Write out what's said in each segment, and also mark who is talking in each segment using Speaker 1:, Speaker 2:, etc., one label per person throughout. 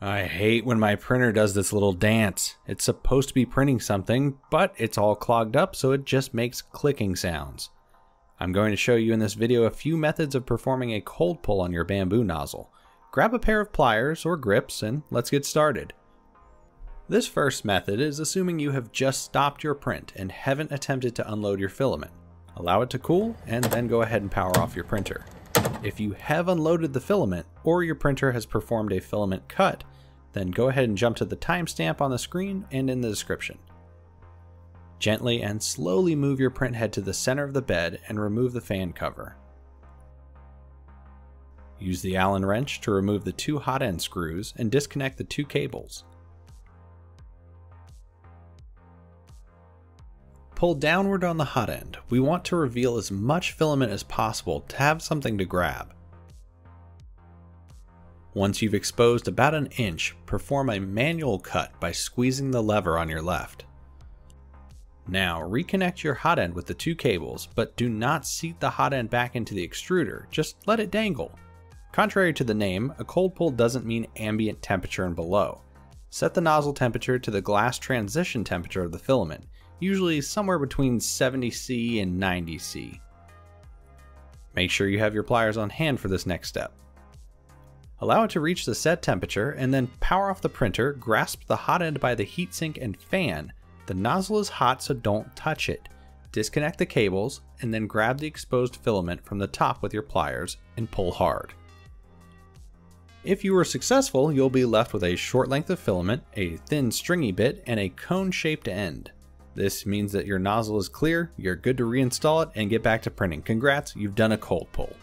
Speaker 1: I hate when my printer does this little dance. It's supposed to be printing something, but it's all clogged up so it just makes clicking sounds. I'm going to show you in this video a few methods of performing a cold pull on your Bambu nozzle. Grab a pair of pliers or grips and let's get started. This first method is assuming you have just stopped your print and haven't attempted to unload your filament. Allow it to cool and then go ahead and power off your printer. If you have unloaded the filament or your printer has performed a filament cut, then go ahead and jump to the timestamp on the screen and in the description. Gently and slowly move your print head to the center of the bed and remove the fan cover. Use the Allen wrench to remove the two hot end screws and disconnect the two cables. Pull downward on the hot end. We want to reveal as much filament as possible to have something to grab. Once you've exposed about an inch, perform a manual cut by squeezing the lever on your left. Now, reconnect your hot end with the two cables, but do not seat the hot end back into the extruder, just let it dangle. Contrary to the name, a cold pull doesn't mean ambient temperature and below. Set the nozzle temperature to the glass transition temperature of the filament, usually somewhere between 70C and 90C. Make sure you have your pliers on hand for this next step. Allow it to reach the set temperature and then power off the printer, grasp the hot end by the heatsink and fan. The nozzle is hot so don't touch it. Disconnect the cables and then grab the exposed filament from the top with your pliers and pull hard. If you were successful, you'll be left with a short length of filament, a thin stringy bit, and a cone shaped end. This means that your nozzle is clear, you're good to reinstall it and get back to printing. Congrats, you've done a cold pull.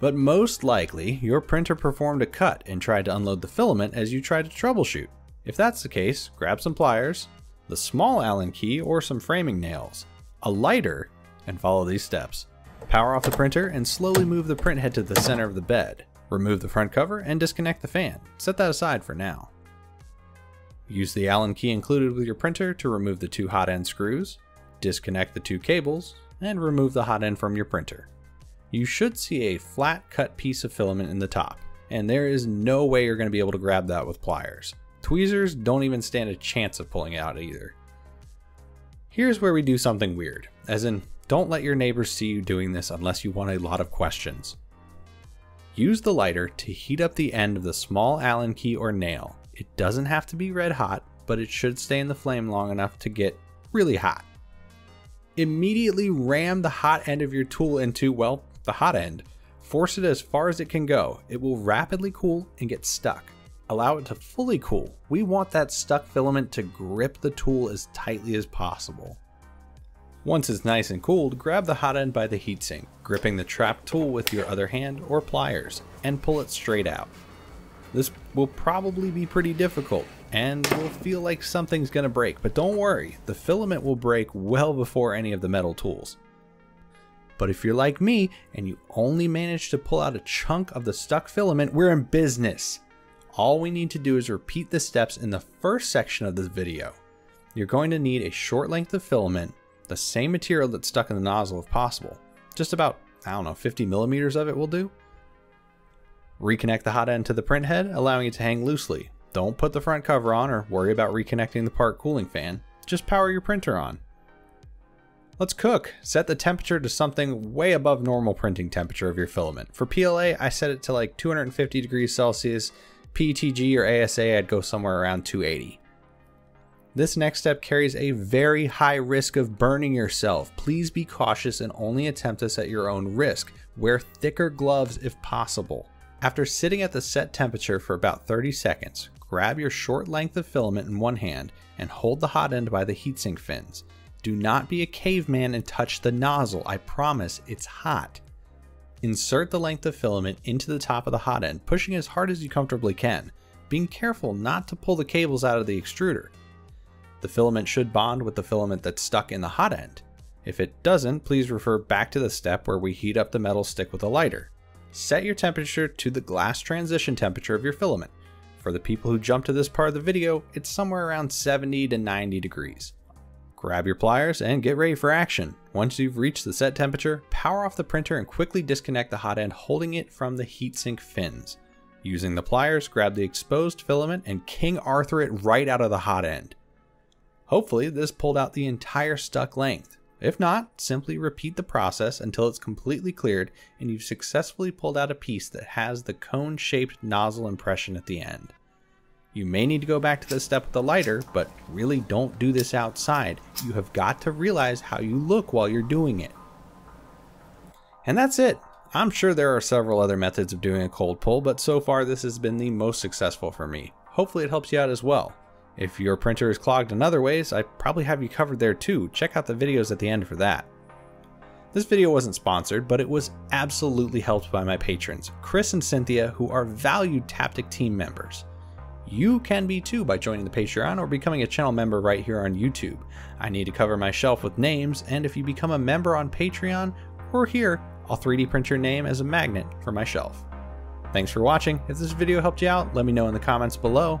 Speaker 1: But most likely, your printer performed a cut and tried to unload the filament as you tried to troubleshoot. If that's the case, grab some pliers, the small Allen key or some framing nails, a lighter, and follow these steps. Power off the printer and slowly move the print head to the center of the bed. Remove the front cover and disconnect the fan. Set that aside for now. Use the Allen key included with your printer to remove the two hot end screws, disconnect the two cables, and remove the hot end from your printer you should see a flat cut piece of filament in the top, and there is no way you're going to be able to grab that with pliers. Tweezers don't even stand a chance of pulling it out either. Here's where we do something weird, as in, don't let your neighbors see you doing this unless you want a lot of questions. Use the lighter to heat up the end of the small Allen key or nail. It doesn't have to be red hot, but it should stay in the flame long enough to get really hot. Immediately ram the hot end of your tool into, well, the hot end, force it as far as it can go. It will rapidly cool and get stuck. Allow it to fully cool. We want that stuck filament to grip the tool as tightly as possible. Once it's nice and cooled, grab the hot end by the heatsink, gripping the trap tool with your other hand or pliers, and pull it straight out. This will probably be pretty difficult, and will feel like something's gonna break, but don't worry, the filament will break well before any of the metal tools. But if you're like me and you only manage to pull out a chunk of the stuck filament, we're in business. All we need to do is repeat the steps in the first section of this video. You're going to need a short length of filament, the same material that's stuck in the nozzle if possible. Just about, I don't know, 50 millimeters of it will do. Reconnect the hot end to the print head, allowing it to hang loosely. Don't put the front cover on or worry about reconnecting the part cooling fan. Just power your printer on. Let's cook. Set the temperature to something way above normal printing temperature of your filament. For PLA, I set it to like 250 degrees Celsius. PETG or ASA, I'd go somewhere around 280. This next step carries a very high risk of burning yourself. Please be cautious and only attempt this at your own risk. Wear thicker gloves if possible. After sitting at the set temperature for about 30 seconds, grab your short length of filament in one hand and hold the hot end by the heatsink fins. Do not be a caveman and touch the nozzle. I promise it's hot. Insert the length of filament into the top of the hot end, pushing as hard as you comfortably can, being careful not to pull the cables out of the extruder. The filament should bond with the filament that's stuck in the hot end. If it doesn't, please refer back to the step where we heat up the metal stick with a lighter. Set your temperature to the glass transition temperature of your filament. For the people who jump to this part of the video, it's somewhere around 70 to 90 degrees. Grab your pliers and get ready for action. Once you've reached the set temperature, power off the printer and quickly disconnect the hot end holding it from the heatsink fins. Using the pliers, grab the exposed filament and King Arthur it right out of the hot end. Hopefully this pulled out the entire stuck length. If not, simply repeat the process until it's completely cleared and you've successfully pulled out a piece that has the cone-shaped nozzle impression at the end. You may need to go back to this step with the lighter, but really don't do this outside. You have got to realize how you look while you're doing it. And that's it. I'm sure there are several other methods of doing a cold pull, but so far this has been the most successful for me. Hopefully it helps you out as well. If your printer is clogged in other ways, I probably have you covered there too. Check out the videos at the end for that. This video wasn't sponsored, but it was absolutely helped by my patrons, Chris and Cynthia, who are valued Taptic team members. You can be too by joining the Patreon or becoming a channel member right here on YouTube. I need to cover my shelf with names, and if you become a member on Patreon or here, I'll 3D print your name as a magnet for my shelf. Thanks for watching. If this video helped you out, let me know in the comments below,